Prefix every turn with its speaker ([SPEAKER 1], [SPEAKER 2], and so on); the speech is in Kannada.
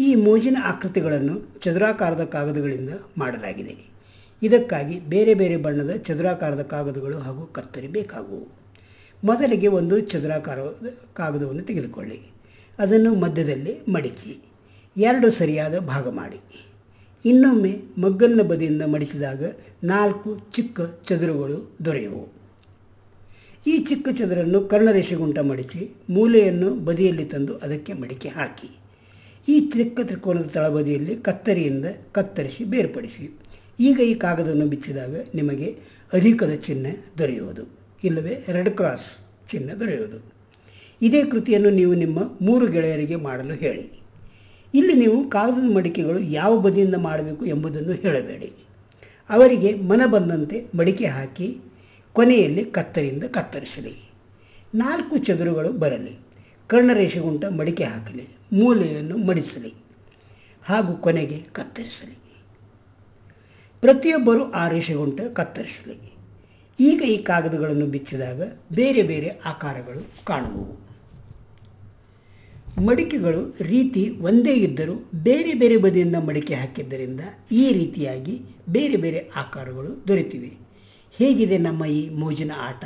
[SPEAKER 1] ಈ ಮೋಜಿನ ಆಕೃತಿಗಳನ್ನು ಚದುರಾಕಾರದ ಕಾಗದಗಳಿಂದ ಮಾಡಲಾಗಿದೆ. ಇದಕ್ಕಾಗಿ ಬೇರೆ ಬೇರೆ ಬಣ್ಣದ ಚದುರಾಕಾರದ ಕಾಗದಗಳು ಹಾಗೂ ಕತ್ತರಿ ಬೇಕಾಗುವು. ಮೊದಲಿಗೆ ಒಂದು ಚದುರಾಕಾರದ ಕಾಗದವನ್ನು ತೆಗೆದುಕೊಳ್ಳಿ. ಅದನ್ನು ಮಧ್ಯದಲ್ಲಿ ಮಡಿಕಿ. ಎರಡು ಸರಿಯಾದ ಭಾಗ ಮಾಡಿ. ಇನ್ನೊಮ್ಮೆ ಮಗ್ಗಲಿನ ಬದಿಯಿಂದ ಮಡಿಸಿದಾಗ ನಾಲ್ಕು ಚಿಕ್ಕ ಚದುರುಗಳು ದೊರೆಯುವು. ಈ ಚಿಕ್ಕ ಚದುರನ್ನು ಕರ್ಣದೇಶಗುಂಟ ಮಡಿಸಿ ಮೂಲೆಯನ್ನು ಬದಿಯಲ್ಲಿ ತಂದು ಅದಕ್ಕೆ ಮಡಿಕೆ ಹಾಕಿ. ಈ ಚಿಕ್ಕ ತ್ರಿಕೋನದ ತಳಬದಿಯಲ್ಲಿ ಕತ್ತರಿಯಿಂದ ಕತ್ತರಿಸಿ ಬೇರ್ಪಡಿಸಿ. ಈಗ ಈ ಕಾಗದವನ್ನು ಬಿಚ್ಚಿದಾಗ ನಿಮಗೆ ಅಧಿಕದ ಚಿಹ್ನೆ ದೊರೆಯುವುದು. ಇಲ್ಲವೇ ರೆಡ್ ಕ್ರಾಸ್ ಚಿಹ್ನೆ ದೊರೆಯುವುದು. ಇದೇ ಕೃತಿಯನ್ನು ನೀವು ನಿಮ್ಮ ಮೂರು ಗೆಳೆಯರಿಗೆ ಮಾಡಲು ಹೇಳಿ. ಇಲ್ಲಿ ನೀವು ಕಾಗದದ ಮಡಿಕೆಗಳು ಯಾವ ಬದಿಯಿಂದ ಮಾಡಬೇಕು ಎಂಬುದನ್ನು ಹೇಳಬೇಡಿ. ಅವರಿಗೆ ಮನ ಬಂದಂತೆ ಮಡಿಕೆ ಹಾಕಿ ಕೊನೆಯಲ್ಲಿ ಕತ್ತರಿಯಿಂದ ಕತ್ತರಿಸಲಿ. ನಾಲ್ಕು ಚದುರುಗಳು ಬರಲಿ. ಕರ್ಣರೇಷೆಗುಂಟ ಮಡಿಕೆ ಹಾಕಲಿ, ಮೂಲೆಯನ್ನು ಮಡಿಸಲಿ ಹಾಗೂ ಕೊನೆಗೆ ಕತ್ತರಿಸಲಿ. ಪ್ರತಿಯೊಬ್ಬರು ಆ ರೇಷೆಗುಂಟ ಕತ್ತರಿಸಲಿ. ಈಗ ಈ ಕಾಗದಗಳನ್ನು ಬಿಚ್ಚಿದಾಗ ಬೇರೆ ಬೇರೆ ಆಕಾರಗಳು ಕಾಣುವವು. ಮಡಿಕೆಗಳು ರೀತಿ ಒಂದೇ ಇದ್ದರೂ ಬೇರೆ ಬೇರೆ ಬದಿಯಿಂದ ಮಡಿಕೆ ಹಾಕಿದ್ದರಿಂದ ಈ ರೀತಿಯಾಗಿ ಬೇರೆ ಬೇರೆ ಆಕಾರಗಳು ದೊರೆತಿವೆ. ಹೇಗಿದೆ ನಮ್ಮ ಈ ಮೋಜಿನ ಆಟ?